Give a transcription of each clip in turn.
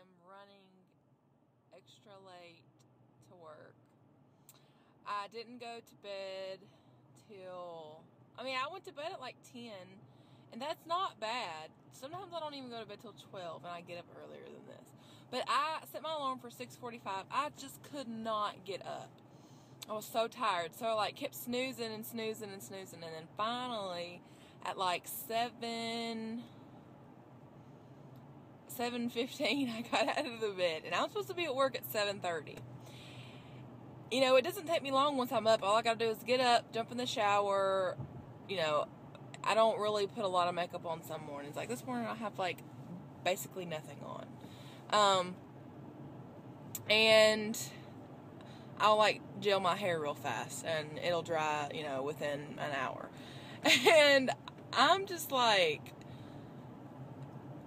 am running extra late to work. I didn't go to bed till, I mean, I went to bed at like 10, and that's not bad. Sometimes I don't even go to bed till 12, and I get up earlier than this. But I set my alarm for 6:45. I just could not get up. I was so tired. So I like kept snoozing and snoozing and snoozing, and then finally, at like seven. 7:15 I got out of the bed and I'm supposed to be at work at 7:30. You know, it doesn't take me long once I'm up. All I got to do is get up, jump in the shower, you know, I don't really put a lot of makeup on some mornings. Like this morning I have like basically nothing on. Um and I'll like gel my hair real fast and it'll dry, you know, within an hour. And I'm just like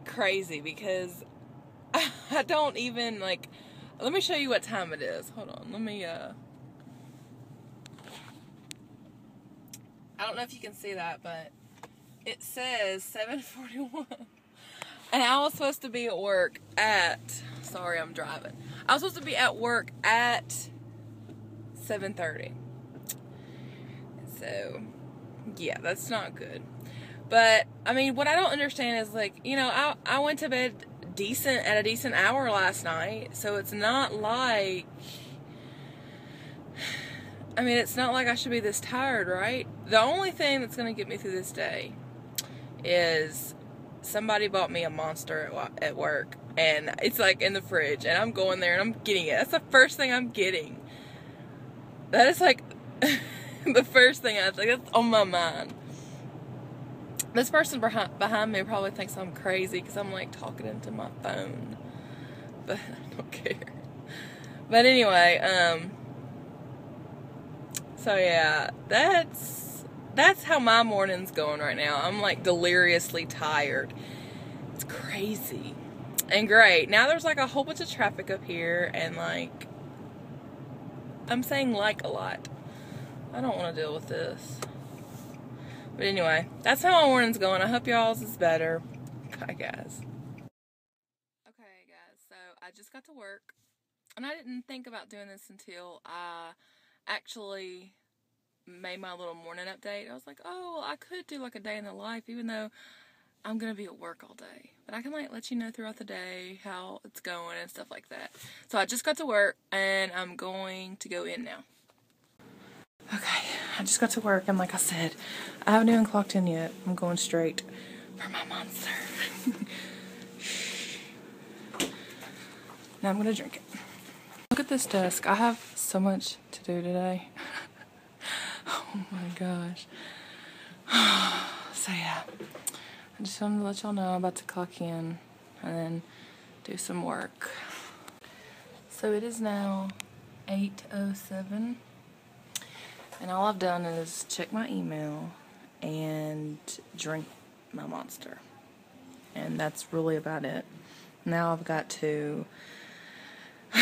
crazy because I don't even like. Let me show you what time it is. Hold on. Let me. uh I don't know if you can see that, but it says 7:41, and I was supposed to be at work at. Sorry, I'm driving. I was supposed to be at work at 7:30. So, yeah, that's not good. But I mean, what I don't understand is like, you know, I I went to bed decent at a decent hour last night, so it's not like I mean, it's not like I should be this tired, right? The only thing that's going to get me through this day is somebody bought me a monster at, at work and it's like in the fridge and I'm going there and I'm getting it. That's the first thing I'm getting. That is like the first thing I like that's on my mind. This person behind, behind me probably thinks I'm crazy because I'm like talking into my phone. But I don't care. But anyway, um, so yeah, that's, that's how my morning's going right now. I'm like deliriously tired. It's crazy and great. Now there's like a whole bunch of traffic up here and like, I'm saying like a lot. I don't want to deal with this. But anyway, that's how my morning's going. I hope y'all's is better. Bye, guys. Okay, guys, so I just got to work. And I didn't think about doing this until I actually made my little morning update. I was like, oh, well, I could do like a day in the life, even though I'm gonna be at work all day. But I can like let you know throughout the day how it's going and stuff like that. So I just got to work and I'm going to go in now. Okay, I just got to work and like I said, I haven't even clocked in yet. I'm going straight for my monster. now I'm gonna drink it. Look at this desk. I have so much to do today. oh my gosh. so yeah, I just wanted to let y'all know I'm about to clock in and then do some work. So it is now 8.07 and all I've done is check my email and drink my monster. And that's really about it. Now I've got to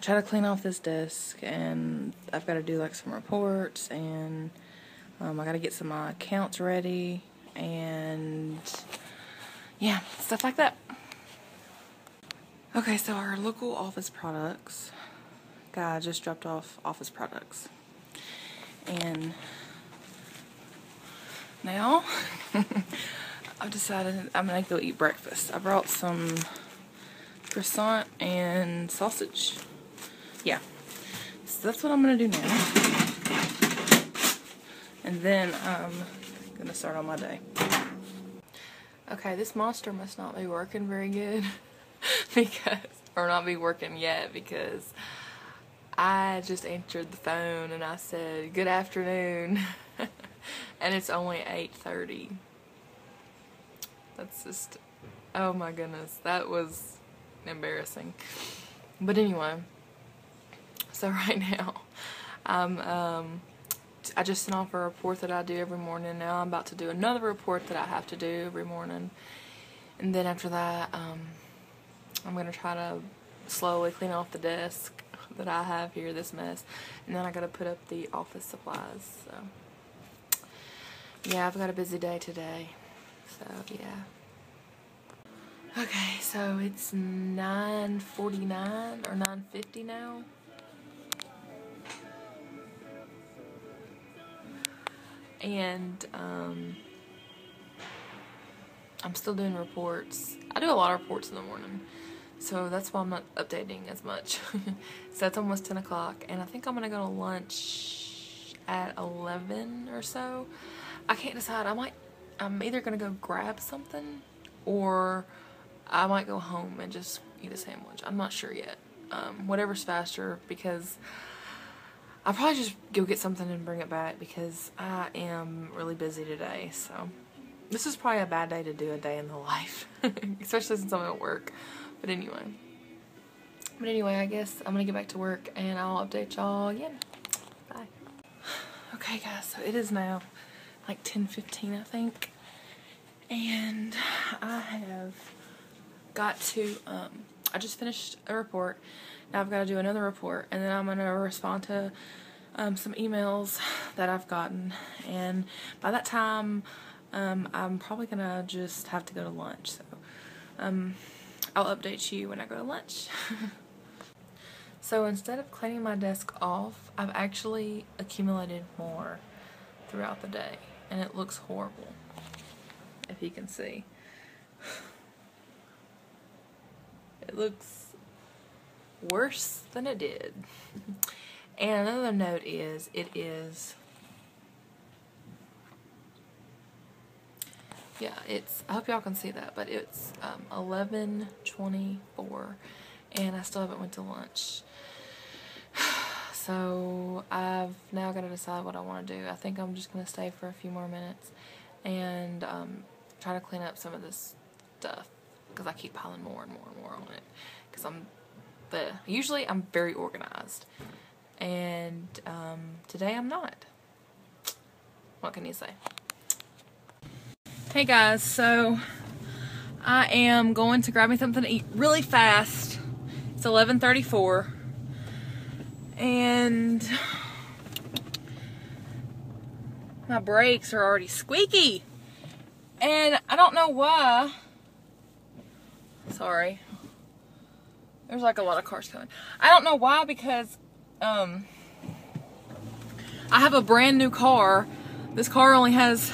try to clean off this desk and I've got to do like some reports and um, I got to get some accounts ready and yeah, stuff like that. Okay, so our local office products guy just dropped off office products. And now I've decided I'm gonna go eat breakfast. I brought some croissant and sausage. Yeah. So that's what I'm gonna do now. And then I'm gonna start on my day. Okay, this monster must not be working very good because, or not be working yet because I just answered the phone and I said, good afternoon. and it's only 8.30. That's just, oh my goodness, that was embarrassing. But anyway, so right now, I'm, um, I just sent off a report that I do every morning. Now I'm about to do another report that I have to do every morning. And then after that, um, I'm going to try to slowly clean off the desk that I have here, this mess. And then I gotta put up the office supplies, so. Yeah, I've got a busy day today, so yeah. Okay, so it's 9.49 or 9.50 now. And, um, I'm still doing reports. I do a lot of reports in the morning. So that's why I'm not updating as much. so it's almost 10 o'clock. And I think I'm going to go to lunch at 11 or so. I can't decide. I might, I'm either going to go grab something or I might go home and just eat a sandwich. I'm not sure yet. Um, whatever's faster because I'll probably just go get something and bring it back because I am really busy today. So this is probably a bad day to do a day in the life, especially since I'm at work. But anyway. But anyway, I guess I'm going to get back to work and I'll update y'all again. Bye. Okay guys, so it is now like 10.15 I think. And I have got to, um, I just finished a report. Now I've got to do another report and then I'm going to respond to um, some emails that I've gotten. And by that time, um, I'm probably going to just have to go to lunch. So um, I'll update you when I go to lunch. so instead of cleaning my desk off, I've actually accumulated more throughout the day. And it looks horrible, if you can see. It looks worse than it did. and another note is, it is, yeah, it's, I hope y'all can see that, but it's um, 11.24 and I still haven't went to lunch. So I've now got to decide what I want to do. I think I'm just going to stay for a few more minutes and um, try to clean up some of this stuff because I keep piling more and more and more on it because I'm the usually I'm very organized and um, today I'm not what can you say hey guys so I am going to grab me something to eat really fast it's 11:34 and my brakes are already squeaky and I don't know why Sorry. There's like a lot of cars coming. I don't know why because um, I have a brand new car. This car only has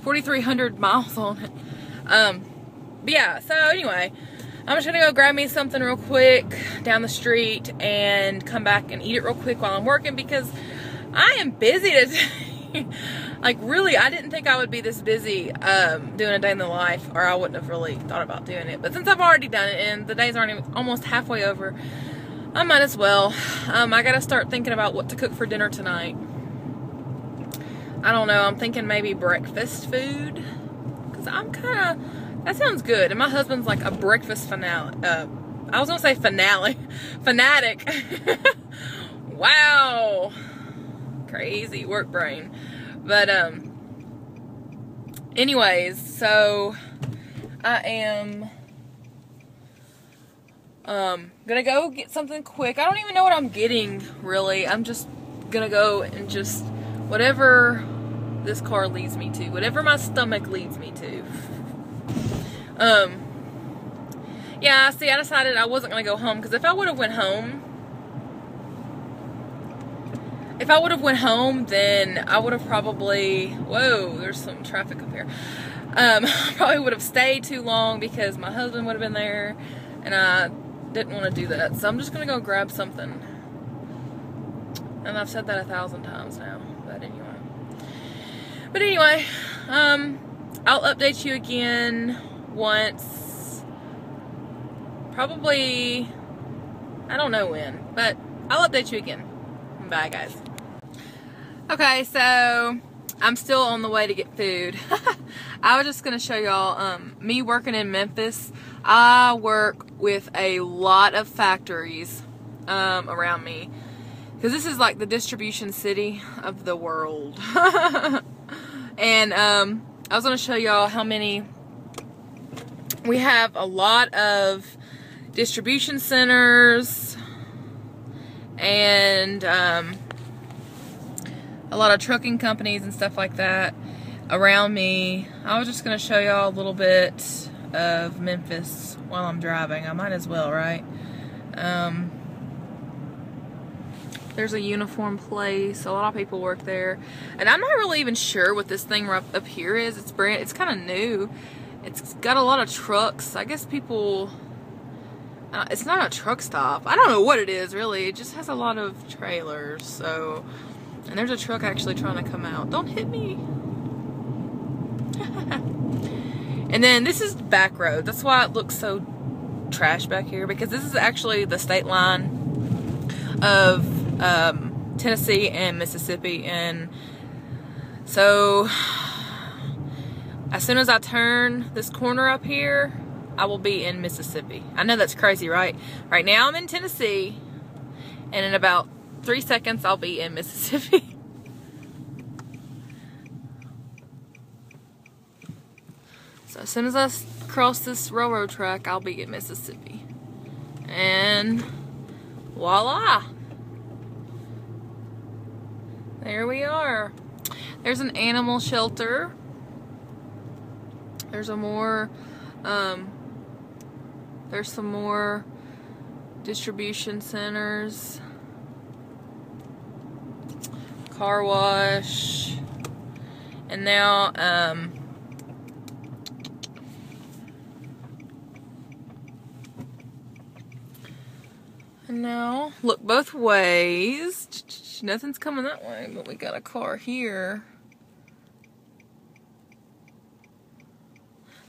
4,300 miles on it. Um, but yeah, so anyway, I'm just gonna go grab me something real quick down the street and come back and eat it real quick while I'm working because I am busy today. like really I didn't think I would be this busy um, doing a day in the life or I wouldn't have really thought about doing it but since I've already done it and the days aren't even, almost halfway over I might as well um, I gotta start thinking about what to cook for dinner tonight I don't know I'm thinking maybe breakfast food because I'm kind of that sounds good and my husband's like a breakfast finale uh, I was gonna say finale fanatic wow crazy work brain but, um, anyways, so I am, um, gonna go get something quick. I don't even know what I'm getting, really. I'm just gonna go and just, whatever this car leads me to, whatever my stomach leads me to. Um, yeah, see, I decided I wasn't gonna go home, because if I would have went home, if I would have went home, then I would have probably, whoa, there's some traffic up here. Um, probably would have stayed too long because my husband would have been there and I didn't want to do that. So I'm just going to go grab something. And I've said that a thousand times now. But anyway, um, I'll update you again once, probably, I don't know when, but I'll update you again. Bye guys. Okay, so I'm still on the way to get food. I was just going to show y'all um, me working in Memphis. I work with a lot of factories um, around me because this is like the distribution city of the world. and um, I was going to show y'all how many we have a lot of distribution centers and um, a lot of trucking companies and stuff like that around me. I was just going to show y'all a little bit of Memphis while I'm driving. I might as well, right? Um, there's a uniform place. A lot of people work there. And I'm not really even sure what this thing up, up here is. It's brand, it's kind of new. It's got a lot of trucks. I guess people, uh, it's not a truck stop. I don't know what it is really. It just has a lot of trailers. So, and there's a truck actually trying to come out. Don't hit me. and then this is the back road. That's why it looks so trash back here because this is actually the state line of um, Tennessee and Mississippi. And so as soon as I turn this corner up here, I will be in Mississippi. I know that's crazy, right? Right now I'm in Tennessee and in about three seconds I'll be in Mississippi. so as soon as I cross this railroad track, I'll be in Mississippi. And voila! There we are. There's an animal shelter. There's a more, um, there's some more distribution centers. Car wash. And now, um, And now, look both ways. Nothing's coming that way, but we got a car here.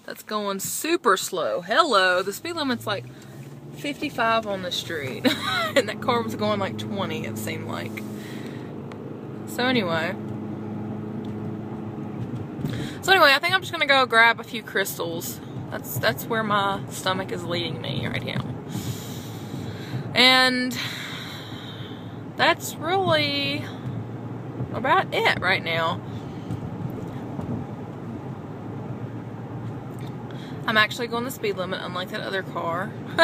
That's going super slow. Hello, the speed limit's like 55 on the street. and that car was going like 20, it seemed like. So anyway. So anyway, I think I'm just gonna go grab a few Krystals. That's that's where my stomach is leading me right now. And that's really about it right now. I'm actually going the speed limit, unlike that other car.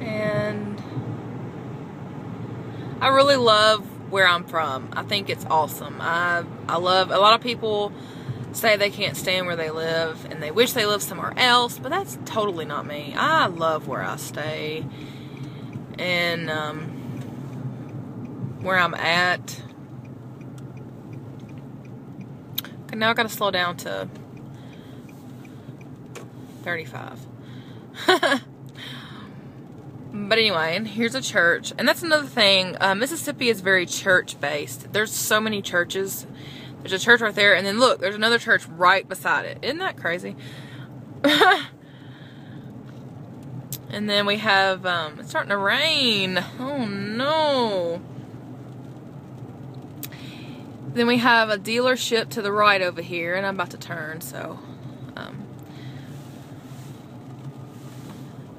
and I really love where I'm from. I think it's awesome. I I love a lot of people say they can't stand where they live and they wish they lived somewhere else, but that's totally not me. I love where I stay and um, where I'm at. Okay, now I gotta slow down to 35. but anyway, and here's a church. And that's another thing. Uh, Mississippi is very church based. There's so many churches there's a church right there, and then look, there's another church right beside it. Isn't that crazy? and then we have, um, it's starting to rain. Oh no. Then we have a dealership to the right over here, and I'm about to turn, so, um,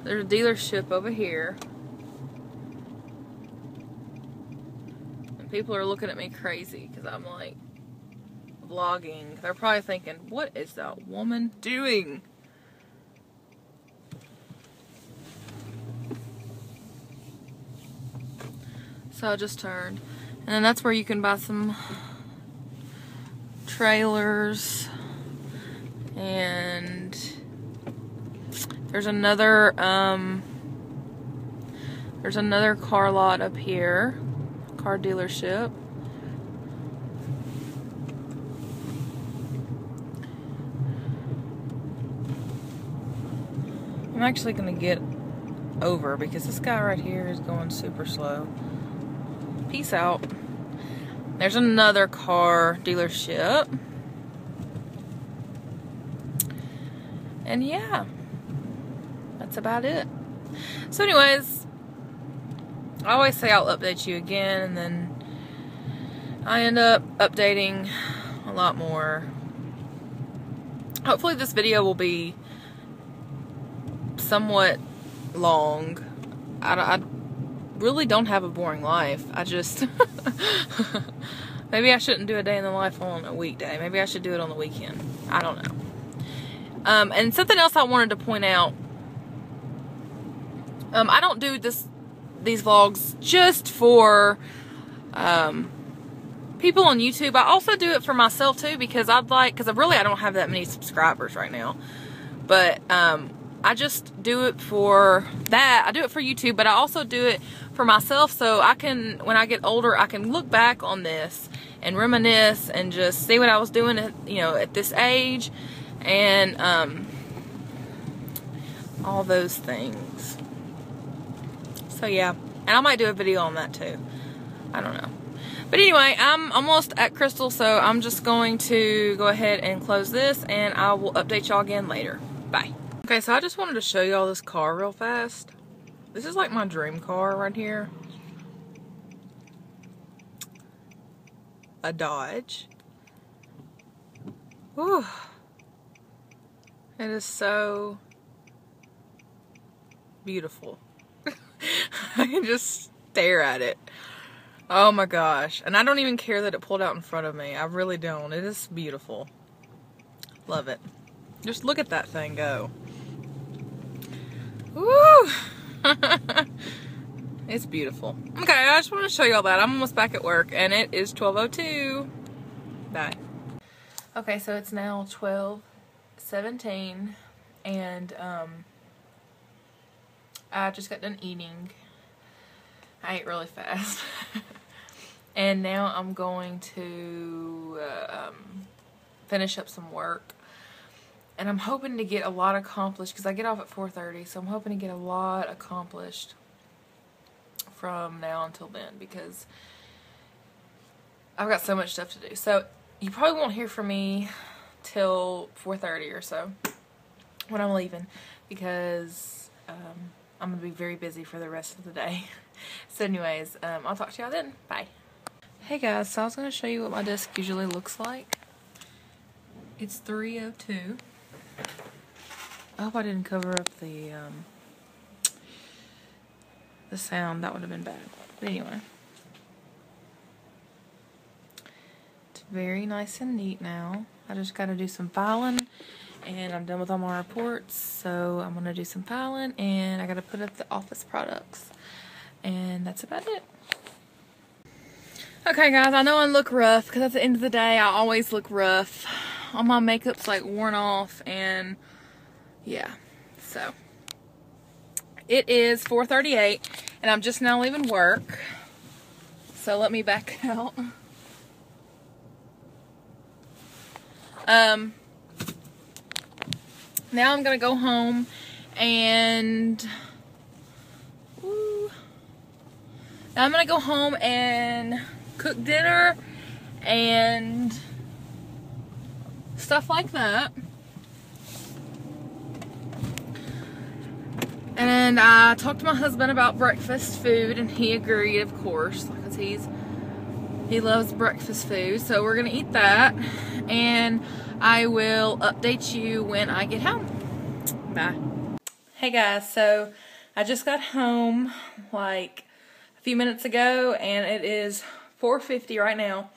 there's a dealership over here. And people are looking at me crazy because I'm like, vlogging. They're probably thinking, what is that woman doing? So I just turned. And then that's where you can buy some trailers. And there's another, um, there's another car lot up here. Car dealership. I'm actually going to get over because this guy right here is going super slow. Peace out. There's another car dealership. And yeah, that's about it. So anyways, I always say I'll update you again and then I end up updating a lot more. Hopefully this video will be somewhat long. I, I really don't have a boring life. I just maybe I shouldn't do a day in the life on a weekday. Maybe I should do it on the weekend. I don't know. Um, and something else I wanted to point out. Um, I don't do this these vlogs just for um, people on YouTube. I also do it for myself too because I'd like, because I really I don't have that many subscribers right now. But um, I just do it for that. I do it for YouTube, but I also do it for myself so I can, when I get older, I can look back on this and reminisce and just see what I was doing at, you know, at this age and um, all those things. So yeah, and I might do a video on that too. I don't know. But anyway, I'm almost at Krystal, so I'm just going to go ahead and close this, and I will update y'all again later. Bye. Okay, so I just wanted to show y'all this car real fast. This is like my dream car right here. A Dodge. Whew. It is so beautiful. I can just stare at it. Oh my gosh. And I don't even care that it pulled out in front of me. I really don't. It is beautiful. Love it. Just look at that thing go. Woo! it's beautiful. Okay, I just want to show you all that. I'm almost back at work and it is 12.02. Bye. Okay, so it's now 12.17 and um, I just got done eating. I ate really fast. and now I'm going to uh, um, finish up some work. And I'm hoping to get a lot accomplished because I get off at 4.30. So I'm hoping to get a lot accomplished from now until then because I've got so much stuff to do. So you probably won't hear from me till 4.30 or so when I'm leaving because um, I'm going to be very busy for the rest of the day. so anyways, um, I'll talk to y'all then. Bye. Hey guys, so I was going to show you what my desk usually looks like. It's 302. I hope I didn't cover up the um, the sound. That would have been bad. But anyway. It's very nice and neat now. I just got to do some filing and I'm done with all my reports so I'm gonna do some filing and I gotta put up the office products and that's about it okay guys I know I look rough because at the end of the day I always look rough all my makeup's like worn off and yeah so. It is 4:38 and I'm just now leaving work. So let me back out. Um now I'm gonna go home and woo, now I'm gonna go home and cook dinner and stuff like that. And I talked to my husband about breakfast food and he agreed, of course, because he's he loves breakfast food. So we're gonna eat that and I will update you when I get home. Bye. Hey guys, so I just got home like a few minutes ago and it is 4.50 right now.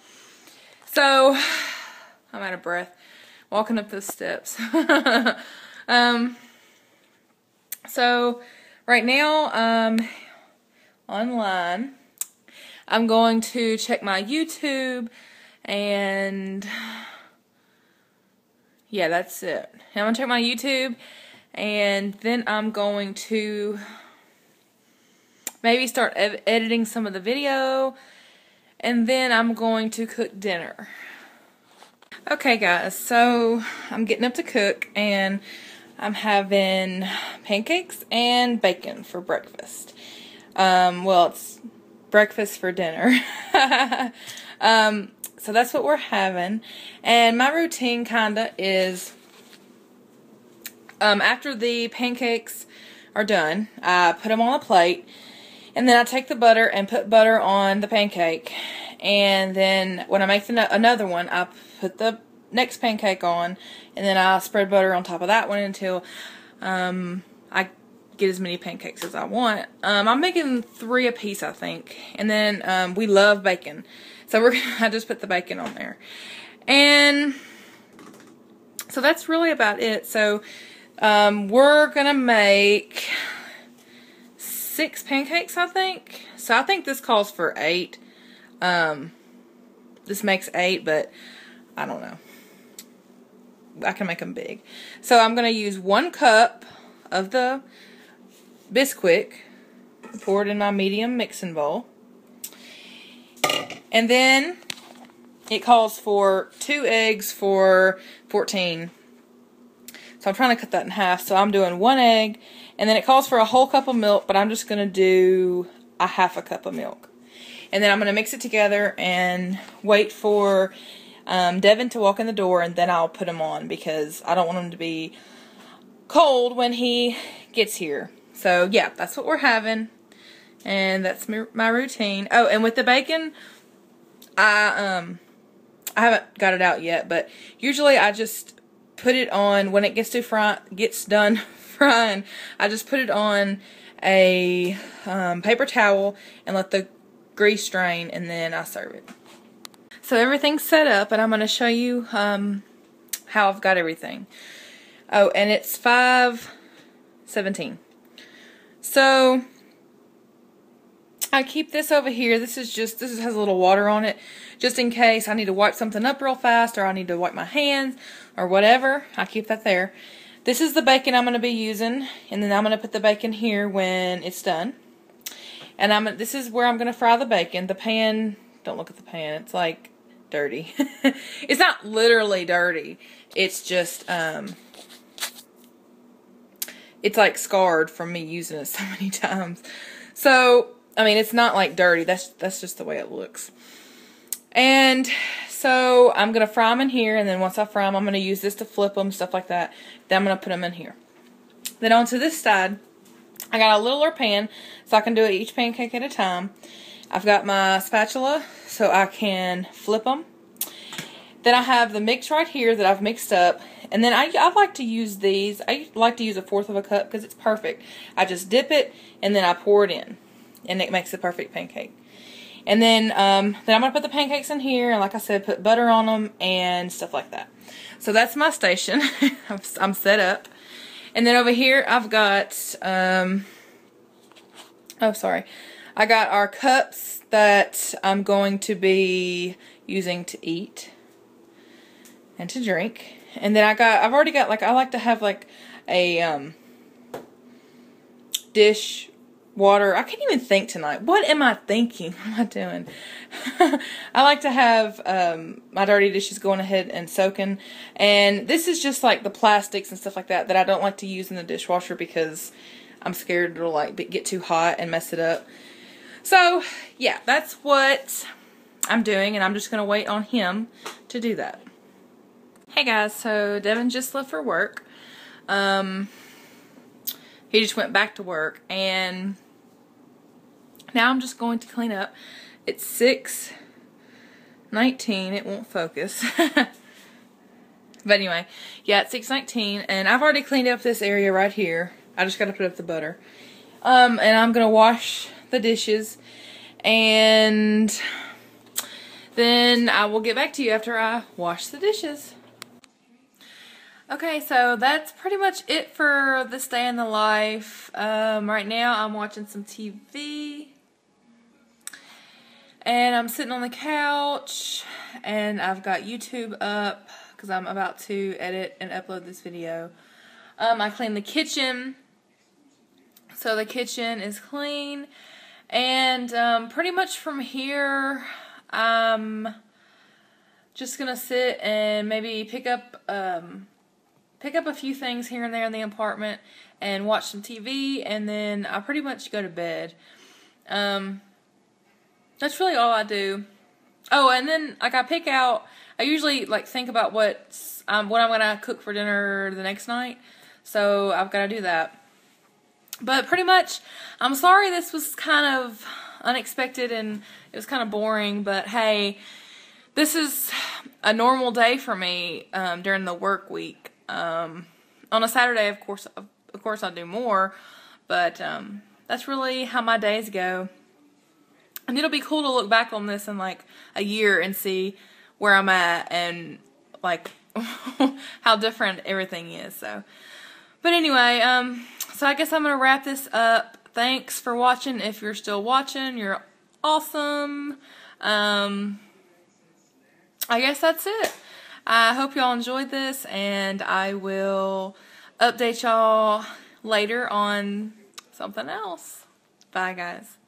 So, I'm out of breath walking up those steps. um, so, right now, um, online, I'm going to check my YouTube and yeah, that's it. I'm going to check my YouTube and then I'm going to maybe start ed editing some of the video and then I'm going to cook dinner. Okay guys, so I'm getting up to cook and I'm having pancakes and bacon for breakfast. Um, well, it's breakfast for dinner. um, so that's what we're having. And my routine kinda is um, after the pancakes are done, I put them on a plate and then I take the butter and put butter on the pancake. And then when I make the, another one, I put the next pancake on and then I spread butter on top of that one until um, I get as many pancakes as I want. Um, I'm making three a piece, I think. And then um, we love bacon. So we're I just put the bacon on there. And so that's really about it. So um, we're to make six pancakes, I think. So I think this calls for eight. Um, this makes eight, but I don't know. I can make them big. So I'm going to use one cup of the Bisquick. Pour it in my medium mixing bowl. And then it calls for two eggs for 14. So I'm trying to cut that in half. So I'm doing one egg. And then it calls for a whole cup of milk, but I'm just going to do a half a cup of milk. And then I'm going to mix it together and wait for um, Devin to walk in the door, and then I'll put him on because I don't want him to be cold when he gets here. So, yeah, that's what we're having. And that's my, routine. Oh, and with the bacon, I, um, I haven't got it out yet, but usually I just put it on when it gets to fry, gets done frying. I just put it on a um, paper towel and let the grease drain, and then I serve it. So everything's set up, and I'm going to show you um, how I've got everything. Oh, and it's 517. So I keep this over here. This is just, this has a little water on it, just in case I need to wipe something up real fast, or I need to wipe my hands, or whatever. I keep that there. This is the bacon I'm going to be using, and then I'm going to put the bacon here when it's done. And I'm this is where I'm going to fry the bacon. The pan, don't look at the pan. It's like dirty. it's not literally dirty. It's just, um, it's like scarred from me using it so many times. So, I mean, it's not like dirty. That's, that's just the way it looks. And so I'm going to fry them in here. And then once I fry them, I'm going to use this to flip them, stuff like that. Then I'm going to put them in here. Then onto this side, I got a littler pan so I can do it each pancake at a time. I've got my spatula so I can flip them. Then I have the mix right here that I've mixed up. And then I, I like to use these. I like to use a fourth of a cup because it's perfect. I just dip it and then I pour it in. And it makes the perfect pancake. And then, um, then I'm going to put the pancakes in here. And like I said, put butter on them and stuff like that. So that's my station. I'm set up. And then over here I've got, um, oh sorry, I got our cups that I'm going to be using to eat and to drink. And then I got, I've already got like, I like to have like a um, dish water. I can't even think tonight. What am I thinking? What am I doing? I like to have um, my dirty dishes going ahead and soaking. And this is just like the plastics and stuff like that that I don't like to use in the dishwasher because I'm scared it'll like get too hot and mess it up. So, yeah, that's what I'm doing. And I'm just going to wait on him to do that. Hey guys, so Devin just left for work. Um, he just went back to work and now I'm just going to clean up. It's 6.19. It won't focus. but anyway, yeah, it's 6.19 and I've already cleaned up this area right here. I just got to put up the butter. Um, and I'm going to wash the dishes and then I will get back to you after I wash the dishes. Okay, so that's pretty much it for this day in the life. Um, right now I'm watching some TV. And I'm sitting on the couch and I've got YouTube up because I'm about to edit and upload this video. Um, I cleaned the kitchen. So the kitchen is clean. And um, pretty much from here, I'm just going to sit and maybe pick up um, pick up a few things here and there in the apartment and watch some TV and then I pretty much go to bed. Um, that's really all I do. Oh, and then like I pick out. I usually like think about what um, what I'm gonna cook for dinner the next night. So I've got to do that. But pretty much, I'm sorry this was kind of unexpected and it was kind of boring. But hey, this is a normal day for me um, during the work week. Um, on a Saturday, of course, of, course, I do more. But um, that's really how my days go. And it'll be cool to look back on this in like a year and see where I'm at and like how different everything is. So, but anyway, um, so I guess I'm gonna wrap this up. Thanks for watching. If you're still watching, you're awesome. Um, I guess that's it. I hope y'all enjoyed this, and I will update y'all later on something else. Bye, guys.